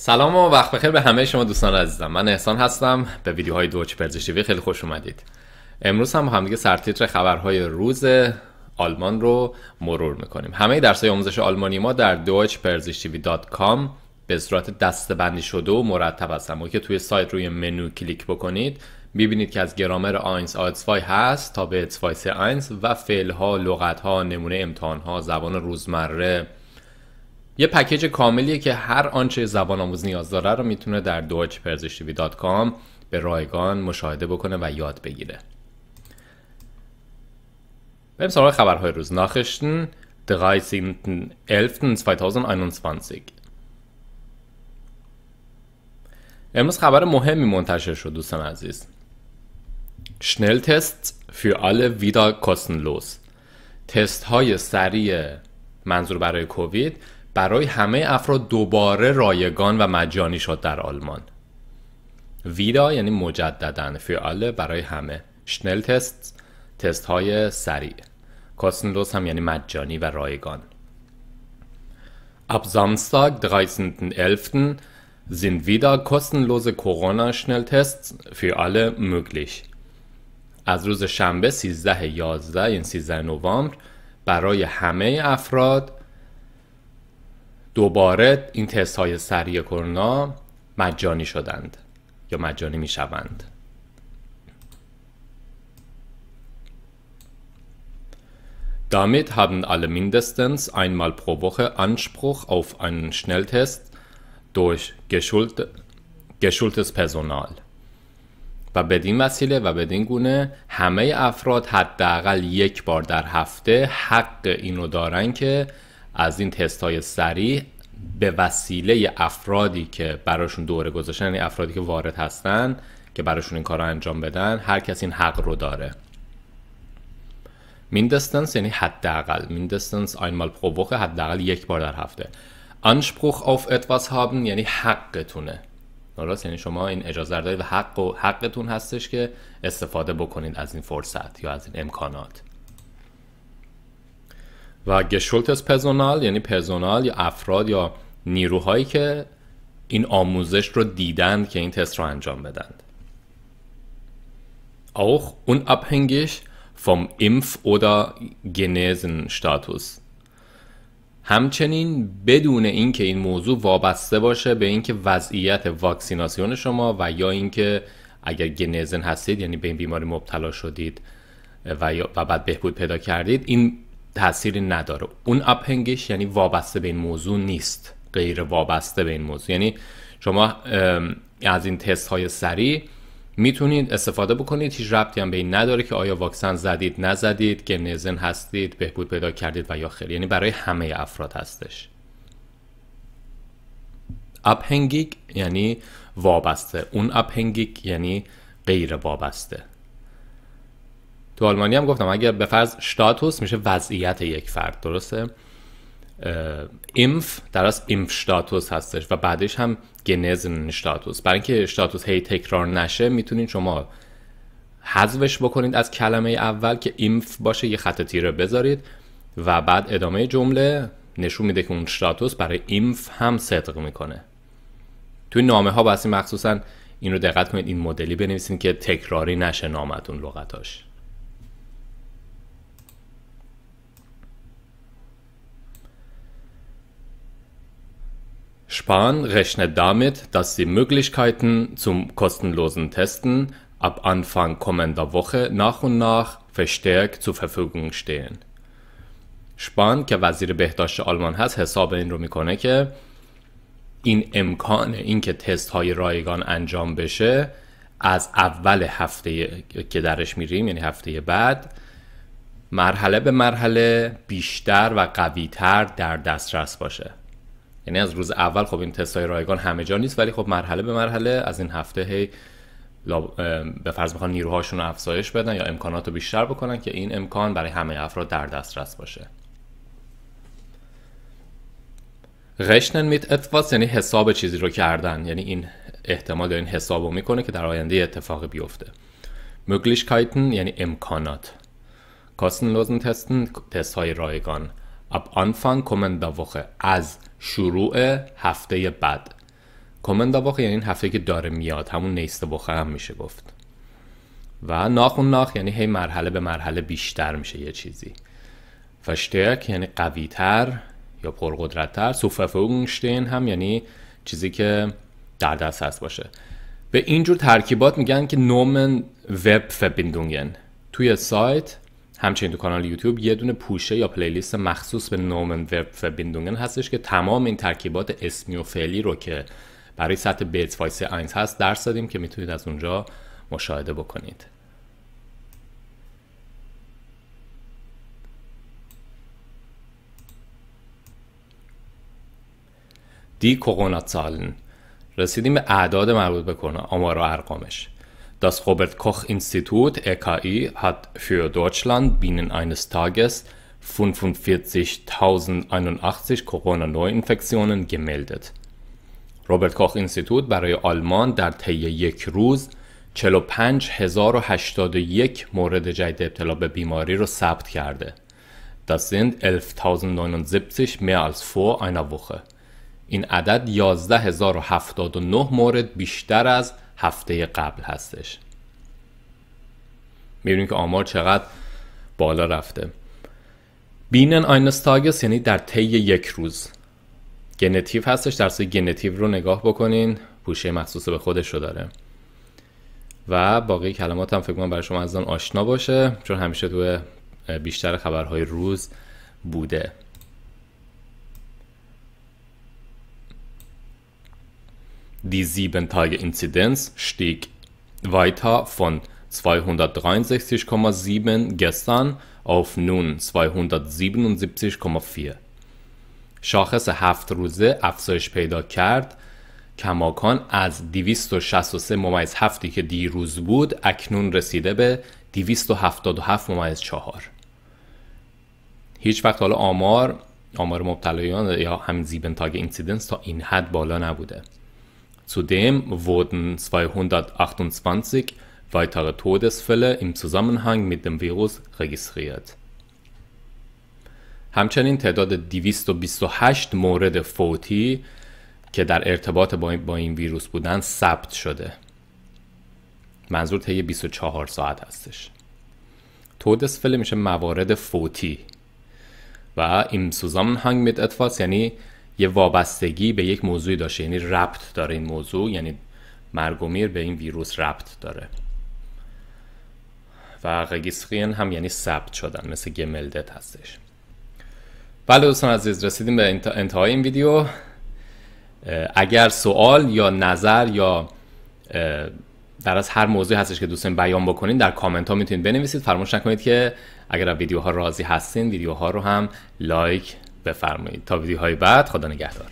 سلام و وقت بخیر به همه شما دوستان عزیزم. من احسان هستم. به ویدیوهای Deutsch Persisch TV خیلی خوش اومدید. امروز هم با همدیگه سرتیتر خبرهای روز آلمان رو مرور می‌کنیم. همه درس های آموزش آلمانی ما در deutschpersischtv.com به صورت دسته شده و مرتب هستن. و که توی سایت روی منو کلیک بکنید می‌بینید که از گرامر A eins A zwei هست تا B zwei C eins و فعل ها نمونه امتحان زبان روزمره یه پکیج کاملیه که هر آنچه زبان آموز نیاز داره رو می‌تونه در deutschperzishtivi.com به رایگان مشاهده بکنه و یاد بگیره. بریم سراغ خبرهای روز. ناخشتن 13.11.2021 امروز خبر مهمی منتشر شد دوستان عزیز. Schnelltests für alle wieder kostenlos. تست های سریع منظور برای کووید برای همه افراد دوباره رایگان و مجانی شد در آلمان ویدا یعنی مجددن فعال برای همه شنل تست تست های سریع kostenlos هم یعنی مجانی و رایگان Ab Samstag, 13.11. sind wieder kostenlose Corona-Schnelltests für alle möglich. از روز شنبه 13 11 یعنی 13 نوامبر برای همه افراد دوباره این تست های سریع کرونا مجانی شدند یا مجانی می شوند. Damit haben alle mindestens einmal pro Woche Anspruch auf einen Schnelltest durch geschult, geschultes Personal. و بدین وسیله و بدین گونه همه افراد حداقل یک بار در هفته حق اینو دارن که از این تست های سریع به وسیله افرادی که براشون دوره گذاشتن یعنی افرادی که وارد هستن که براشون این کار رو انجام بدن هر کس این حق رو داره. Mindestens یعنی حداقل. Mindestens einmal pro حداقل یک بار در هفته. Anspruch auf etwas haben یعنی حقتونه. درست؟ یعنی شما این اجازه دارید و حق و حقتون هستش که استفاده بکنید از این فرصت یا از این امکانات. و گشولتس پرسونال یعنی پرسونال یا افراد یا نیروهایی که این آموزش رو دیدند که این تست رو انجام بدند. auch unabhängig vom Impf- oder Genesen-Status همچنین بدون اینکه این موضوع وابسته باشه به اینکه وضعیت واکسیناسیون شما و یا اینکه اگر گنزن هستید یعنی به این بیماری مبتلا شدید و, و بعد بهبود پیدا کردید این تأثیری نداره. اون اپهنگش یعنی وابسته به این موضوع نیست. غیر وابسته به این موضوع. یعنی شما از این تست های سریع می‌تونید استفاده بکنید. هیچ ربطی هم به این نداره که آیا واکسن زدید نزدید گنزن هستید بهبود پیدا کردید و یا خیر. یعنی برای همه افراد هستش. abhängig یعنی وابسته. unabhängig یعنی غیر وابسته. تو آلمانی هم گفتم اگر به فرض Status میشه وضعیت یک فرد درسته؟ Impf در از Impfstatus هستش و بعدش هم Genesenenstatus. برای اینکه Status هی تکرار نشه می‌تونید شما حذفش بکنید از کلمه اول که Impf باشه یه خط تیره بذارید و بعد ادامه جمله نشون میده که اون شتاتوس برای ایمف هم صدق می‌کنه. توی نامه ها باسی مخصوصا این رو دقت کنید این مدلی بنویسید که تکراری نشه نامتون لغتاش. Spahn rechnet damit, dass die Möglichkeiten zum kostenlosen Testen ab Anfang kommender Woche nach und nach verstärkt zur Verfügung stehen. شپان که وزیر بهداشت آلمان هست حساب این رو می‌کنه که این امکان اینکه تست های رایگان انجام بشه از اول هفته که درش میریم یعنی هفته بعد مرحله به مرحله بیشتر و قویتر در دسترس باشه یعنی از روز اول خب این تستای رایگان همه جا نیست ولی خب مرحله به مرحله از این هفته هی به فرض می‌خوان نیروهاشون رو افزایش بدن یا امکانات رو بیشتر بکنن که این امکان برای همه افراد در دسترس باشه. رشنن میت اتواس یعنی حساب چیزی رو کردن یعنی این احتمال این حساب رو می‌کنه که در آینده اتفاقی بیفته. Möglichkeiten یعنی امکانات. Kostenlosen تستن تست های رایگان. Ab Anfang kommender Woche از شروع هفته بعد. Kommender Woche یعنی هفته که داره میاد. همون نیست Woche هم میشه گفت. و ناخ و ناخ یعنی هی مرحله به مرحله بیشتر میشه یه چیزی. Verstärk یعنی قوی تر یا پرقدرتتر. Zur Verfügung stehen هم یعنی چیزی که در دست هست باشه. به اینجور ترکیبات میگن که Nomen-Verb-Verbindungen توی سایت همچنین تو کانال یوتیوب یه دونه پوشه یا playlist مخصوص به Nomen-Verb-Verbindungen هستش که تمام این ترکیبات اسمی و فعلی رو که برای سطح B zwei C 1 هست درس دادیم که می‌تونید از اونجا مشاهده بکنید. دی کرونا zahlen رسیدیم به اعداد مربوط به کرونا. آمار و ارقامش. Das Robert Koch Institut RKI hat für Deutschland binnen eines Tages 45.081 Corona-Neuinfektionen gemeldet. Robert Koch Institut برای آلمان در طی یک روز 45081 مورد جدید ابتلا به بیماری رو ثبت کرده. Das sind 11.079 mehr als vor einer Woche. این عدد 11079 مورد بیشتر از هفته قبل هستش. می‌بینیم که آمار چقدر بالا رفته. بینن آینستاگس یعنی در طی یک روز. گنتیو هستش درس گنتیو رو نگاه بکنین پوشه مخصوص به خودش رو داره. و باقی کلمات هم فکر کنم برای شما از آن آشنا باشه چون همیشه تو بیشتر خبرهای روز بوده. Die 7-Tage-Inzidenz stieg weiter von 263,7 gestern auf nun 277,4. شاخص هفت روزه افزایش پیدا کرد کماکان از 263 ممیز هفتی که دیروز بود اکنون رسیده به 277 ممیز چهار هیچ وقت حالا آمار آمار مبتلایان یا همین زیبن تاگ اینسیدنس تا این حد بالا نبوده Zudem wurden 228 weitere Todesfälle im Zusammenhang mit dem Virus registriert. همچنین تعداد 228 مورد فوتی که در ارتباط با این ویروس بودن ثبت شده. منظور طی 24 ساعت هستش. تودسفله میشه موارد فوتی. و im Zusammenhang mit etwas یعنی یه وابستگی به یک موضوعی داشته. یعنی ربط داره این موضوع. یعنی مرگ و میر به این ویروس ربط داره. و رگیسترین هم یعنی ثبت شدن مثل گملدت هستش. بله دوستان عزیز رسیدیم به انتهای این ویدیو. اگر سوال یا نظر یا در از هر موضوعی هستش که دوستان بیان بکنین در کامنت ها می‌تونید بنویسید. فراموش نکنید که اگر ویدیوها راضی هستین ویدیوها رو هم لایک بفرمایید. تا ویدیوهای بعد خدا نگهدار.